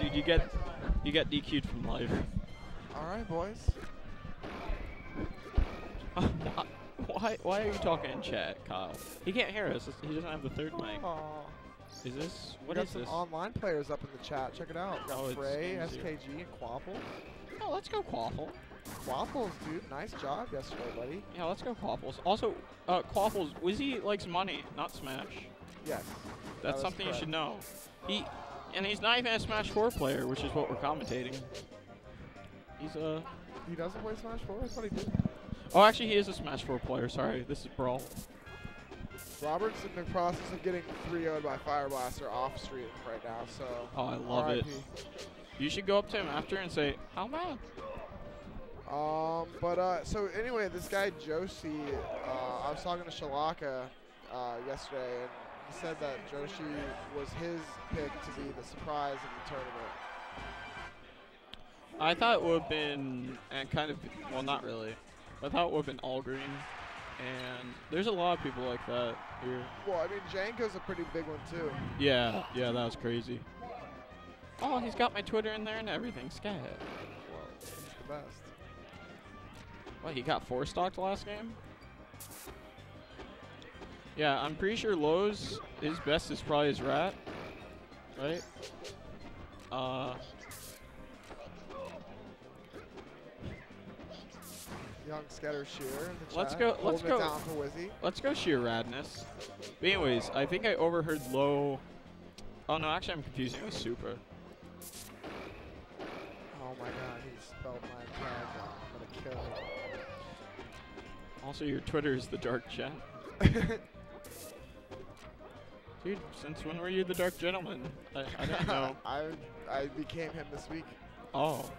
Dude, you get you get DQ'd from live. All right, boys. why, why are you talking in chat, Kyle? He can't hear us. He doesn't have the third mic. Is this We got is some this? online players up in the chat. Check it out. Got Oh, Frey. SKG, and Quapple. Oh, let's go Quaffle. Quapples, dude. Nice job yesterday, buddy. Yeah, let's go Quaffles. Also, uh, Quaffles, Wizzy likes money, not Smash. Yes. That's is something correct. you should know. He, and he's not even a Smash 4 player, which is what we're commentating. He's a. He doesn't play Smash 4? I thought he did. Oh, actually, he is a Smash 4 player. Sorry, this is Brawl. Robert's in the process of getting 3 0'd by Fire Blaster off stream right now, so. Oh, I love it. You should go up to him after and say, "How man?" Um, but uh, so anyway, this guy Joshi, uh, I was talking to Shalaka uh, yesterday, and he said that Joshi was his pick to be the surprise of the tournament. I thought it would have been, and kind of, well, not really. I thought it would have been all green, and there's a lot of people like that here. Well, I mean, Janko's a pretty big one too. Yeah, yeah, that was crazy. Oh, he's got my Twitter in there and everything. Scat. Well, he's the best. What, he got four stocked last game? Yeah, I'm pretty sure Lowww's, his best is probably his rat. Right? Uh, Young Scatter Let's go- let's holding go. down for Wizzy. let's go sheer radness. But anyways, I think I overheard Lowww. Oh no, actually I'm confusing it with Super. Oh my God, he spelled my tag. I'm gonna kill Also, your Twitter is the dark chat. Dude, since when were you the dark gentleman? I, I don't know. I I became him this week. Oh,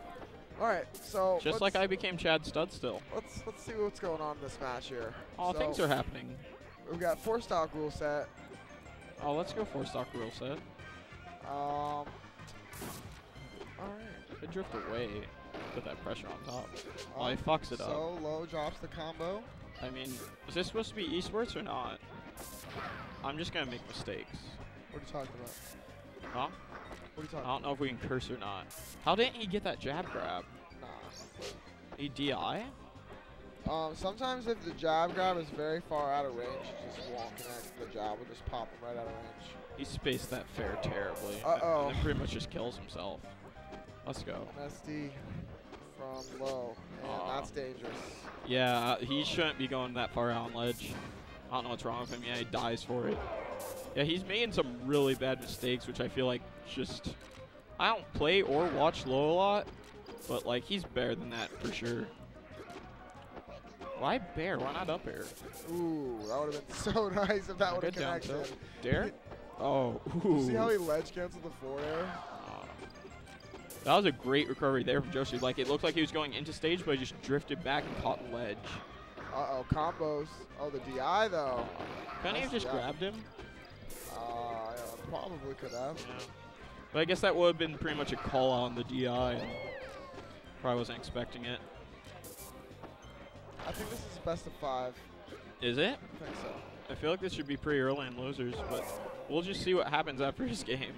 All right, so just like I became Chad Stud still. Let's let's see what's going on in this match here. Oh, so things are happening. We've got four stock rule set. Oh, let's go four stock rule set. Um. All right. Could drift away. Put that pressure on top. Oh, he Um, fucks it up. So Lowww drops the combo. I mean, is this supposed to be esports or not? I'm just gonna make mistakes. What are you talking about? Huh? What are you I don't know if we can curse or not. How didn't he get that jab grab? about? He DI? Um. Sometimes if the jab grab is very far out of range, just won't connect. The jab will just pop him right out of range. He spaced that fair terribly. Uh-oh. And pretty much just kills himself. Let's go. SD from Lowww, and Aw. that's dangerous. Yeah, uh, he shouldn't be going that far out on ledge. I don't know what's wrong with him. Yeah, he dies for it. Yeah, he's making some really bad mistakes, which I feel like just. I don't play or watch Lowww a lot, but like he's better than that for sure. Why bair? Why not up air? Ooh, that would have been so nice if that would have connected. Dair? Oh, ooh. See how he ledge canceled the forward air? Uh, that was a great recovery there from Joshi. Like it looked like he was going into stage, but he just drifted back and caught ledge. Uh oh, combos. Oh, the DI though. Couldn't he have just grabbed him? Uh, yeah, probably could have. Yeah. But I guess that would have been pretty much a call on the DI. And probably wasn't expecting it. I think this is best of five. Is it? I think so. I feel like this should be pretty early in losers, but we'll just see what happens after this game.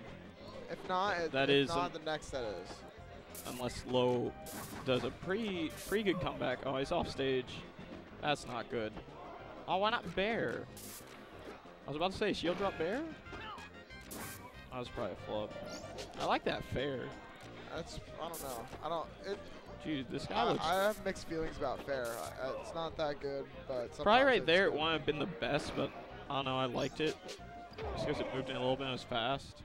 If not, it, That if is not the next set is. Unless Lowww does a pretty pretty good comeback. Oh, he's off stage. That's not good. Oh, why not bair? I was about to say shield drop bair. That was probably a flub. I like that fair. That's I don't know. I don't. It, Dude, this guy I, looks I have mixed feelings about fair. I, it's not that good, but probably right there. It wouldn't have been the best, but I don't know. I liked it just because it moved in a little bit. and It was fast.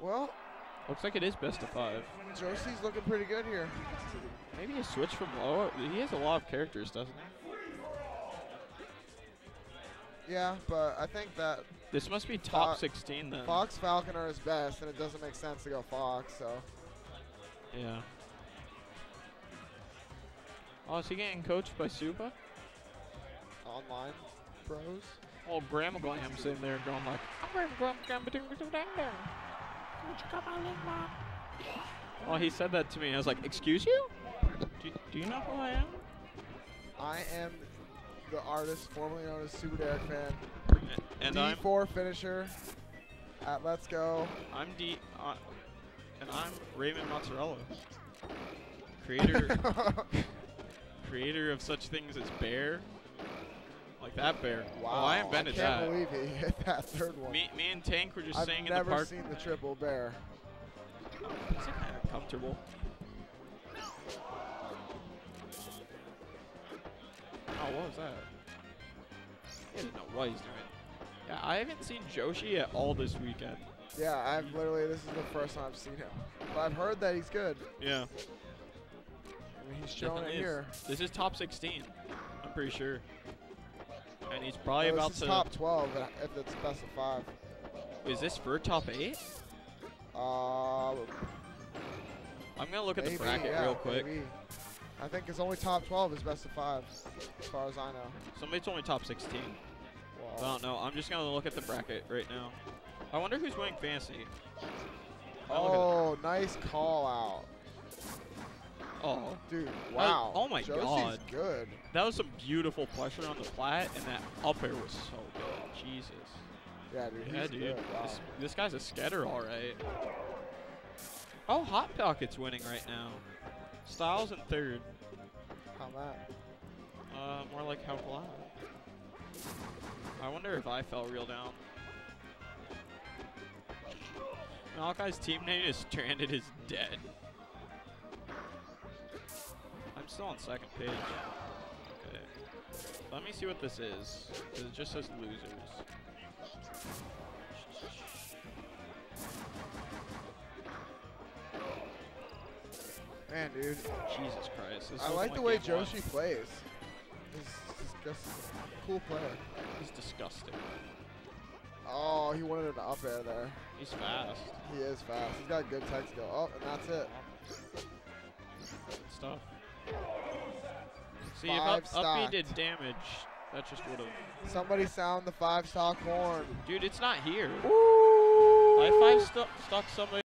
Well, Looks like it is best of five. Joshi's looking pretty good here. Maybe a switch from Lowww. He has a lot of characters, doesn't he? Yeah, but I think that This must be top Fo- 16 then. Fox Falcon are his best, and it doesn't make sense to go Fox. So Yeah. Oh, is he getting coached by Suba? online pros. Oh, Grandma Glam sitting there going like, I'm Grandma Glam, Grandma Ding Ding Dang Dang. Oh, he said that to me. I was like, excuse you? Do, do you know who I am? I am the artist formerly known as Super Derek Fan. And I'm D4 finisher at Let's Go. I'm D uh, and I'm Raymond Mozzarella, creator creator of such things as bair, like that bair. wow. Oh, I invented can't that. believe he hit that third one. Me, me and Tank were just I've in the park. never seen the triple bair. Is it kind of comfortable? Oh, what was that? He didn't know what he's doing. Yeah, I haven't seen Joshi at all this weekend. Yeah, I've literally, this is the first time I've seen him. But I've heard that he's good. Yeah. I mean, he's showing it here. This is top 16. I'm pretty sure. And he's probably Oh, about this is to. top 12 if it's best of five. Is this for top eight? Uh, I'm gonna look at maybe, the bracket yeah, real quick. maybe. I think it's only top 12 is best of five, as far as I know. Somebody told me top 16. Well, I don't know. I'm just gonna look at the bracket right now. I wonder who's winning fantasy. Oh, nice call out. Oh, Dude, wow. oh my Joshi's God. good. that was some beautiful pressure on the flat, and that up air was so good. Jesus. Yeah, dude, Yeah, dude. Wow. This, this guy's a scatter, all right. Oh, Hot Pocket's winning right now. Styles in third. How that? Uh, more like how glad. I wonder if I fell real down. Malachi's team name is Stranded is dead. I'm still on second page. Okay. Let me see what this is. it just says losers. Man, dude, Jesus Christ. This I like the way game one. Joshi plays. He's just a cool player. He's disgusting. Oh, he wanted an up air there. He's fast. He is fast. He's got good tech skill. Oh, and that's it. Good stuff. See, Five if up, stocked. did damage, that just would have. Somebody sound the five stock horn. Dude, it's not here. Woo! I five stu- stuck somebody.